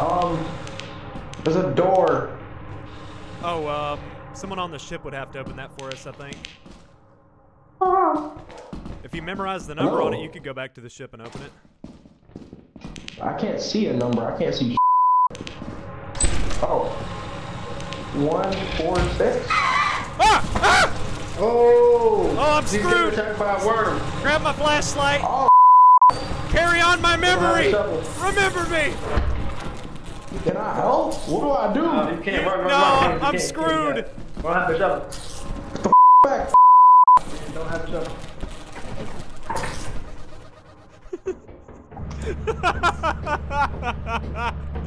Um, there's a door. Oh, uh, someone on the ship would have to open that for us, I think. If you memorize the number on it, you could go back to the ship and open it. I can't see a number. I can't see. Oh. One, four, six. Ah! Ah! Oh. Oh, I'm screwed. attacked by a worm. Grab my flashlight. Oh. Carry on my memory. Remember me. Can I help? What do I do? Uh, you can't run, run, no, run. I'm screwed. Don't have to shovel. Back. Don't have to shovel.